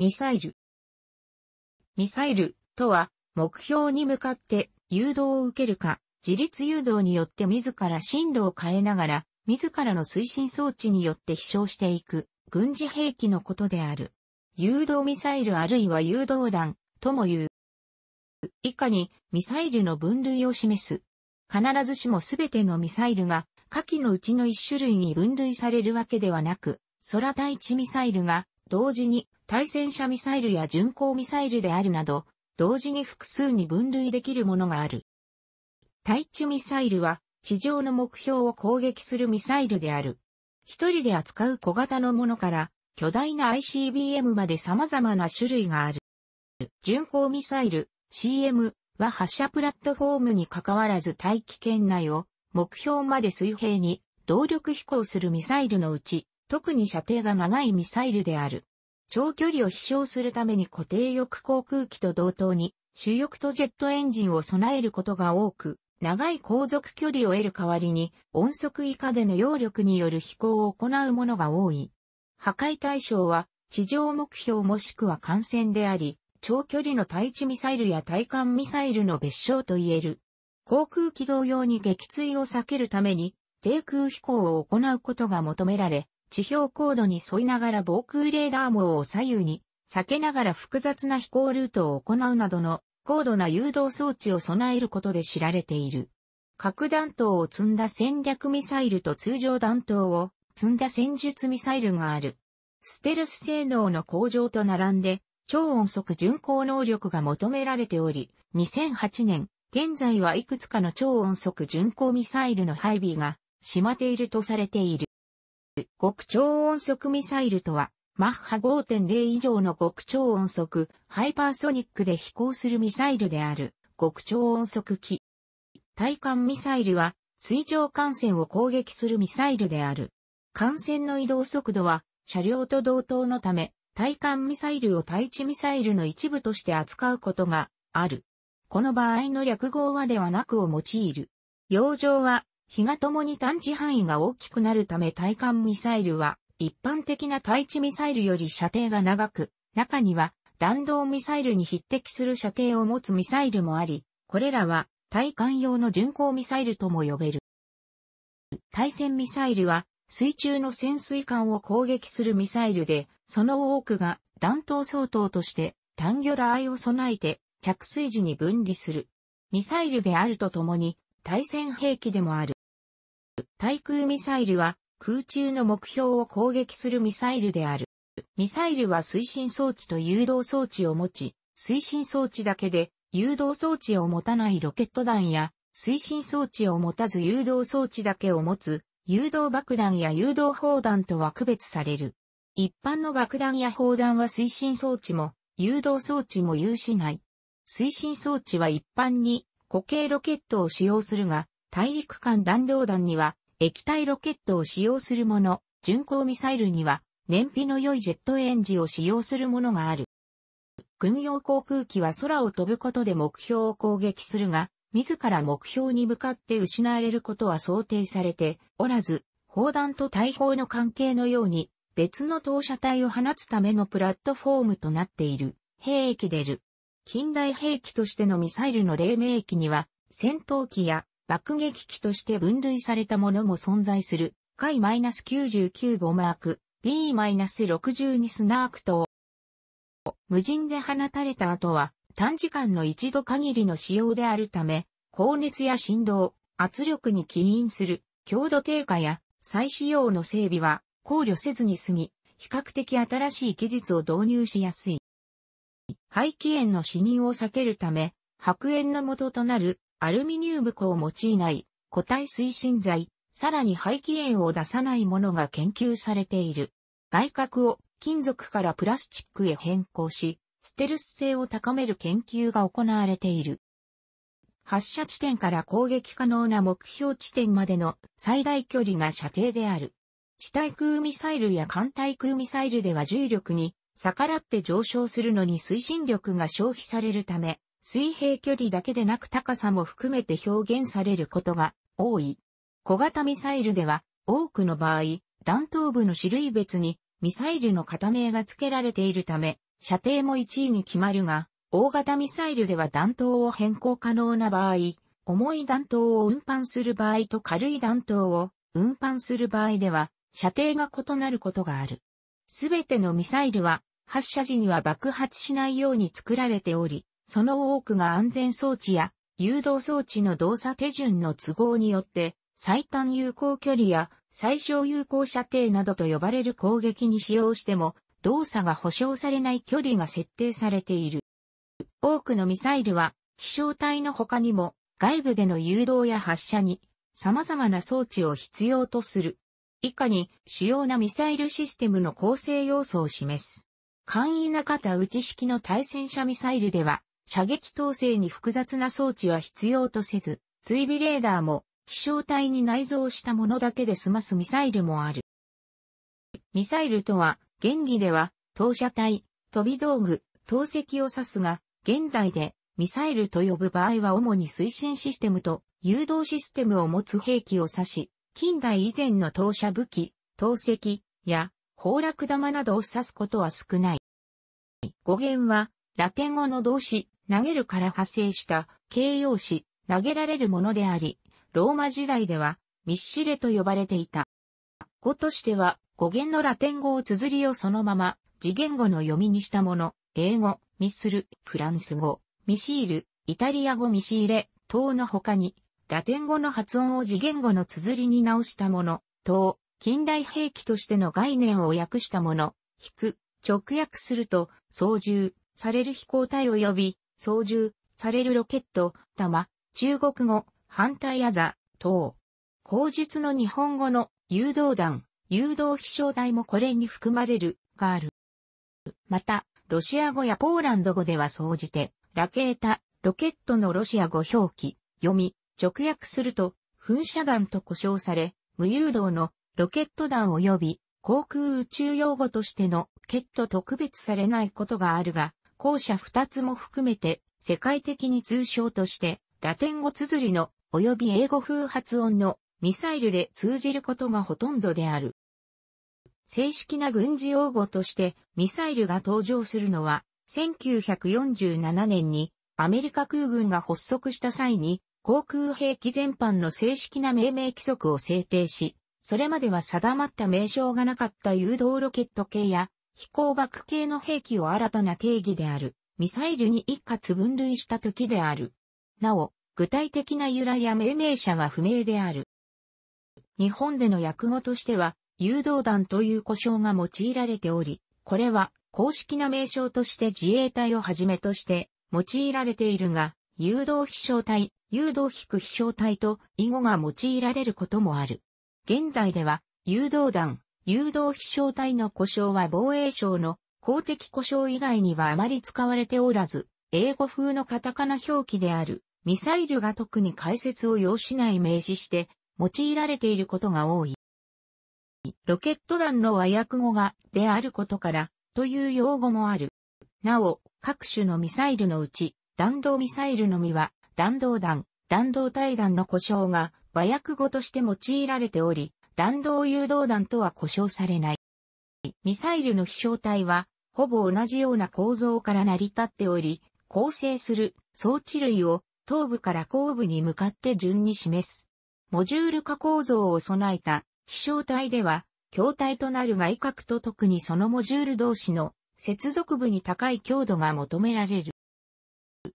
ミサイル。ミサイルとは、目標に向かって誘導を受けるか、自立誘導によって自ら進路を変えながら、自らの推進装置によって飛翔していく、軍事兵器のことである。誘導ミサイルあるいは誘導弾、とも言う。以下に、ミサイルの分類を示す。必ずしもすべてのミサイルが、下記のうちの一種類に分類されるわけではなく、空対地ミサイルが、同時に対戦車ミサイルや巡航ミサイルであるなど、同時に複数に分類できるものがある。対地ミサイルは、地上の目標を攻撃するミサイルである。一人で扱う小型のものから、巨大な ICBM まで様々な種類がある。巡航ミサイル、CM は発射プラットフォームに関わらず大気圏内を目標まで水平に動力飛行するミサイルのうち、特に射程が長いミサイルである。長距離を飛翔するために固定翼航空機と同等に主翼とジェットエンジンを備えることが多く、長い航続距離を得る代わりに音速以下での揚力による飛行を行うものが多い。破壊対象は地上目標もしくは艦船であり、長距離の対地ミサイルや対艦ミサイルの別称と言える。航空機動用に撃墜を避けるために低空飛行を行うことが求められ、地表高度に沿いながら防空レーダー網を左右に避けながら複雑な飛行ルートを行うなどの高度な誘導装置を備えることで知られている。核弾頭を積んだ戦略ミサイルと通常弾頭を積んだ戦術ミサイルがある。ステルス性能の向上と並んで超音速巡航能力が求められており、2008年、現在はいくつかの超音速巡航ミサイルの配備がしまっているとされている。極超音速ミサイルとは、マッハ5.0以上の極超音速、ハイパーソニックで飛行するミサイルである、極超音速機。対艦ミサイルは、水上艦船を攻撃するミサイルである。艦船の移動速度は、車両と同等のため、対艦ミサイルを対地ミサイルの一部として扱うことがある。この場合の略号はではなくを用いる。洋上は日がともに探知範囲が大きくなるため対艦ミサイルは一般的な対地ミサイルより射程が長く、中には弾道ミサイルに匹敵する射程を持つミサイルもあり、これらは対艦用の巡航ミサイルとも呼べる。対戦ミサイルは水中の潜水艦を攻撃するミサイルで、その多くが弾頭相当として単魚雷を備えて着水時に分離する。ミサイルであるとともに対戦兵器でもある。対空ミサイルは空中の目標を攻撃するミサイルである。ミサイルは推進装置と誘導装置を持ち、推進装置だけで誘導装置を持たないロケット弾や、推進装置を持たず誘導装置だけを持つ誘導爆弾や誘導砲弾とは区別される。一般の爆弾や砲弾は推進装置も誘導装置も有しない。推進装置は一般に固形ロケットを使用するが、大陸間弾道弾には液体ロケットを使用するもの、巡航ミサイルには燃費の良いジェットエンジンを使用するものがある。軍用航空機は空を飛ぶことで目標を攻撃するが、自ら目標に向かって失われることは想定されておらず、砲弾と大砲の関係のように別の投射体を放つためのプラットフォームとなっている兵器でる。近代兵器としてのミサイルの黎明期には戦闘機や爆撃機として分類されたものも存在する、海 -99 ボマーク、B-62 スナークと、無人で放たれた後は、短時間の一度限りの使用であるため、高熱や振動、圧力に起因する強度低下や再使用の整備は考慮せずに済み、比較的新しい技術を導入しやすい。排気炎の死人を避けるため、白煙の元となるアルミニウム粉を用いない固体推進剤、さらに排気炎を出さないものが研究されている。外角を金属からプラスチックへ変更し、ステルス性を高める研究が行われている。発射地点から攻撃可能な目標地点までの最大距離が射程である。地対空ミサイルや艦対空ミサイルでは重力に逆らって上昇するのに推進力が消費されるため、水平距離だけでなく高さも含めて表現されることが多い。小型ミサイルでは多くの場合、弾頭部の種類別にミサイルの型名が付けられているため、射程も1位に決まるが、大型ミサイルでは弾頭を変更可能な場合、重い弾頭を運搬する場合と軽い弾頭を運搬する場合では、射程が異なることがある。すべてのミサイルは、発射時には爆発しないように作られており、その多くが安全装置や誘導装置の動作手順の都合によって、最短有効距離や最小有効射程などと呼ばれる攻撃に使用しても、動作が保証されない距離が設定されている。多くのミサイルは、飛翔体の他にも、外部での誘導や発射に、様々な装置を必要とする。以下に、主要なミサイルシステムの構成要素を示す。簡易な型打ち式の対戦車ミサイルでは、射撃統制に複雑な装置は必要とせず、追尾レーダーも、飛翔体に内蔵したものだけで済ますミサイルもある。ミサイルとは、現義では、投射体、飛び道具、投石を指すが、現代でミサイルと呼ぶ場合は主に推進システムと誘導システムを持つ兵器を指し、近代以前の投射武器、投石や崩落玉などを指すことは少ない。語源は、ラテン語の動詞、投げるから派生した形容詞、投げられるものであり、ローマ時代では、ミッシレと呼ばれていた。語としては、語源のラテン語を綴りをそのまま、次元語の読みにしたもの、英語、ミスル、フランス語、ミシール、イタリア語ミシーレ、等の他に、ラテン語の発音を次元語の綴りに直したもの、等、近代兵器としての概念を訳したもの、引く、直訳すると、操縦、される飛行体及び、操縦、されるロケット、弾、中国語、反対あざ、等。口述の日本語の誘導弾、誘導飛翔体もこれに含まれる、がある。また、ロシア語やポーランド語では総じて、ラケータ、ロケットのロシア語表記、読み、直訳すると、噴射弾と呼称され、無誘導のロケット弾及び航空宇宙用語としてのケット特別されないことがあるが、後者二つも含めて世界的に通称としてラテン語綴りの及び英語風発音のミサイルで通じることがほとんどである。正式な軍事用語としてミサイルが登場するのは、1947年にアメリカ空軍が発足した際に航空兵器全般の正式な命名規則を制定し、それまでは定まった名称がなかった誘導ロケット系や飛行爆系の兵器を新たな定義であるミサイルに一括分類した時である。なお、具体的な由来や命名者は不明である。日本での訳語としては、誘導弾という呼称が用いられており、これは公式な名称として自衛隊をはじめとして用いられているが、誘導飛翔体、誘導引く飛翔体と囲語が用いられることもある。現代では、誘導弾、誘導飛翔体の呼称は防衛省の公的呼称以外にはあまり使われておらず、英語風のカタカナ表記である、ミサイルが特に解説を要しない名詞して用いられていることが多い。ロケット弾の和訳語がであることからという用語もある。なお、各種のミサイルのうち弾道ミサイルのみは弾道弾、弾道対弾の呼称が和訳語として用いられており、弾道誘導弾とは呼称されない。ミサイルの飛翔体は、ほぼ同じような構造から成り立っており、構成する装置類を頭部から後部に向かって順に示す。モジュール化構造を備えた飛翔体では、筐体となる外角と特にそのモジュール同士の接続部に高い強度が求められる。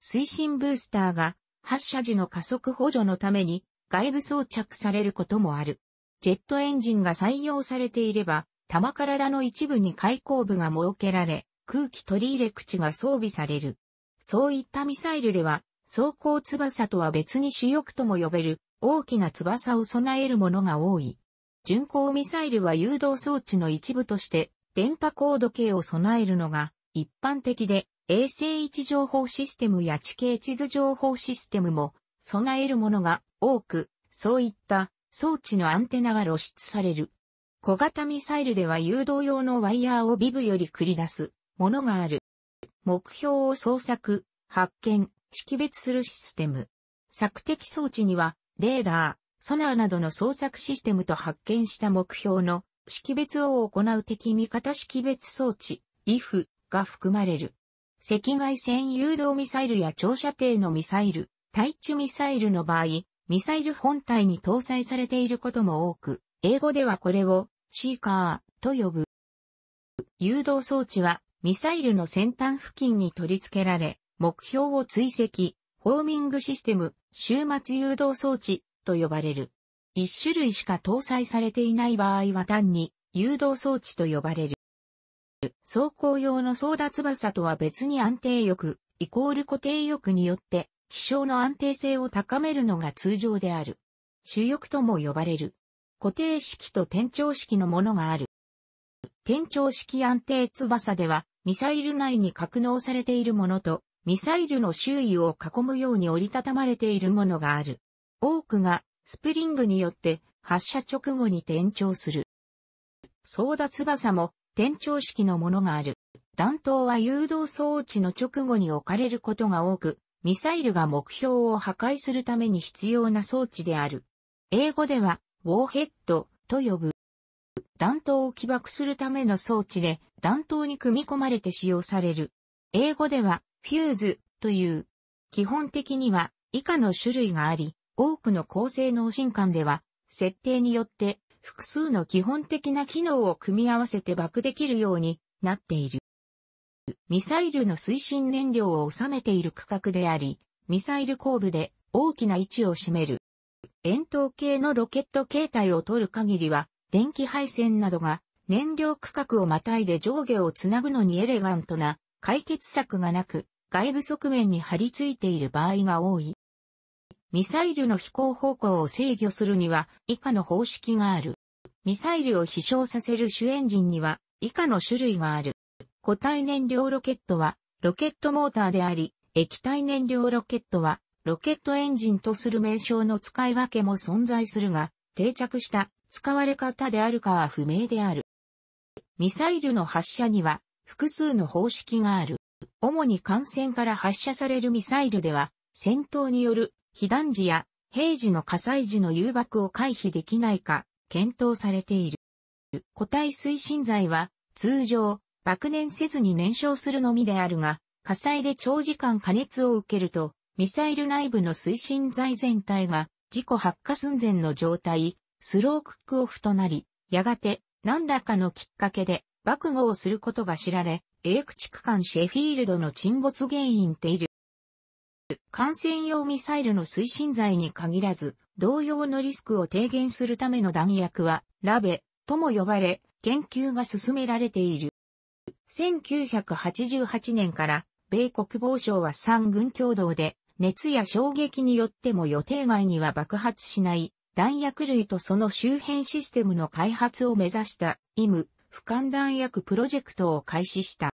推進ブースターが発射時の加速補助のために外部装着されることもある。ジェットエンジンが採用されていれば、玉体の一部に開口部が設けられ、空気取り入れ口が装備される。そういったミサイルでは、装甲翼とは別に主翼とも呼べる大きな翼を備えるものが多い。巡航ミサイルは誘導装置の一部として電波高度計を備えるのが一般的で衛星位置情報システムや地形地図情報システムも備えるものが多く、そういった装置のアンテナが露出される。小型ミサイルでは誘導用のワイヤーをビブより繰り出すものがある。目標を捜索、発見、識別するシステム。索敵装置には、レーダー、ソナーなどの捜索システムと発見した目標の識別を行う敵味方識別装置、IF、が含まれる。赤外線誘導ミサイルや長射程のミサイル、対地ミサイルの場合、ミサイル本体に搭載されていることも多く、英語ではこれをシーカーと呼ぶ。誘導装置はミサイルの先端付近に取り付けられ、目標を追跡、ホーミングシステム、終末誘導装置と呼ばれる。一種類しか搭載されていない場合は単に誘導装置と呼ばれる。走行用の操舵翼とは別に安定翼、イコール固定翼によって飛翔の安定性を高めるのが通常である。主翼とも呼ばれる。固定式と転調式のものがある。転調式安定翼では、ミサイル内に格納されているものと、ミサイルの周囲を囲むように折りたたまれているものがある。多くが、スプリングによって発射直後に転調する。操舵翼も転調式のものがある。弾頭は誘導装置の直後に置かれることが多く、ミサイルが目標を破壊するために必要な装置である。英語では、ウォーヘッドと呼ぶ。弾頭を起爆するための装置で、弾頭に組み込まれて使用される。英語では、フューズという。基本的には、以下の種類があり、多くの高性能新艦では、設定によって複数の基本的な機能を組み合わせて爆できるようになっている。ミサイルの推進燃料を収めている区画であり、ミサイル後部で大きな位置を占める。円筒形のロケット形態を取る限りは、電気配線などが燃料区画をまたいで上下をつなぐのにエレガントな解決策がなく、外部側面に張り付いている場合が多い。ミサイルの飛行方向を制御するには以下の方式がある。ミサイルを飛翔させる主エンジンには以下の種類がある。固体燃料ロケットはロケットモーターであり、液体燃料ロケットはロケットエンジンとする名称の使い分けも存在するが、定着した使われ方であるかは不明である。ミサイルの発射には複数の方式がある。主に艦船から発射されるミサイルでは、戦闘による被弾時や平時の火災時の誘爆を回避できないか検討されている。固体推進剤は通常爆燃せずに燃焼するのみであるが、火災で長時間加熱を受けると、ミサイル内部の推進剤全体が事故発火寸前の状態、スロークックオフとなり、やがて何らかのきっかけで爆豪をすることが知られ、英駆逐艦シェフィールドの沈没原因っている。艦船用ミサイルの推進剤に限らず、同様のリスクを低減するための弾薬は、ラベとも呼ばれ、研究が進められている。1988年から米国防省は三軍共同で熱や衝撃によっても予定外には爆発しない弾薬類とその周辺システムの開発を目指したイム俯瞰弾薬プロジェクトを開始した。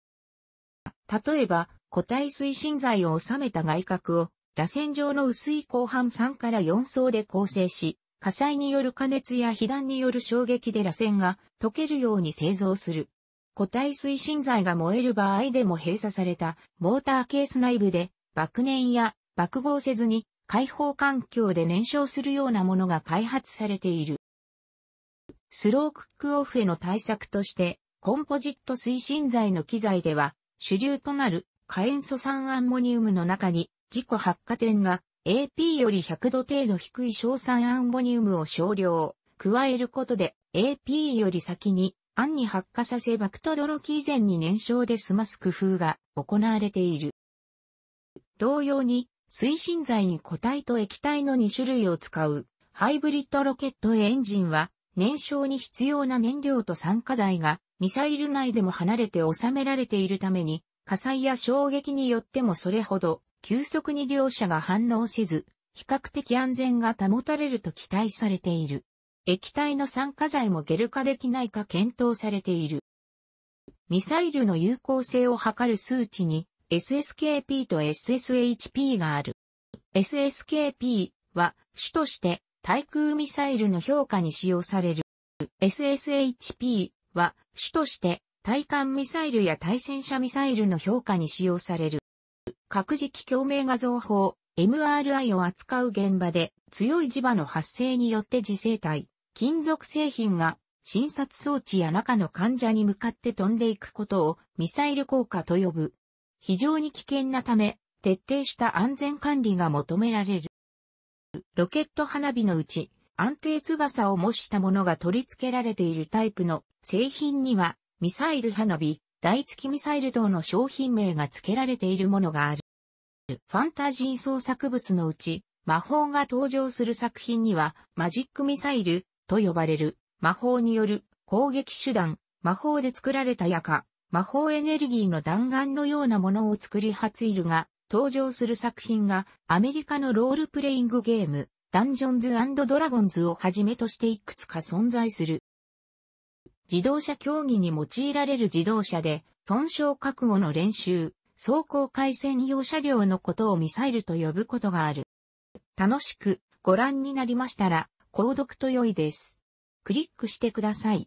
例えば固体推進剤を収めた外角を螺旋状の薄い後半3から4層で構成し火災による加熱や被弾による衝撃で螺旋が溶けるように製造する。固体推進剤が燃える場合でも閉鎖されたモーターケース内部で爆燃や爆豪せずに開放環境で燃焼するようなものが開発されている。スロークックオフへの対策として、コンポジット推進剤の機材では、主流となる火塩素酸アンモニウムの中に自己発火点が AP より100度程度低い硝酸アンモニウムを少量加えることで AP より先に暗に発火させバクトドロキ以前に燃焼で済ます工夫が行われている。同様に、推進剤に固体と液体の2種類を使うハイブリッドロケットエンジンは燃焼に必要な燃料と酸化剤がミサイル内でも離れて収められているために火災や衝撃によってもそれほど急速に両者が反応せず比較的安全が保たれると期待されている。液体の酸化剤もゲル化できないか検討されている。ミサイルの有効性を測る数値に SSKP と SSHP がある。SSKP は主として対空ミサイルの評価に使用される。SSHP は主として対艦ミサイルや対戦車ミサイルの評価に使用される。核磁気共鳴画像法 MRI を扱う現場で強い磁場の発生によって磁生体金属製品が診察装置や中の患者に向かって飛んでいくことをミサイル効果と呼ぶ。非常に危険なため、徹底した安全管理が求められる。ロケット花火のうち、安定翼を模したものが取り付けられているタイプの製品には、ミサイル花火、台付きミサイル等の商品名が付けられているものがある。ファンタジー創作物のうち、魔法が登場する作品には、マジックミサイルと呼ばれる魔法による攻撃手段、魔法で作られた矢魔法エネルギーの弾丸のようなものを作り発いるが、登場する作品がアメリカのロールプレイングゲーム、ダンジョンズドラゴンズをはじめとしていくつか存在する。自動車競技に用いられる自動車で、損傷覚悟の練習、走行回専用車両のことをミサイルと呼ぶことがある。楽しくご覧になりましたら、購読と良いです。クリックしてください。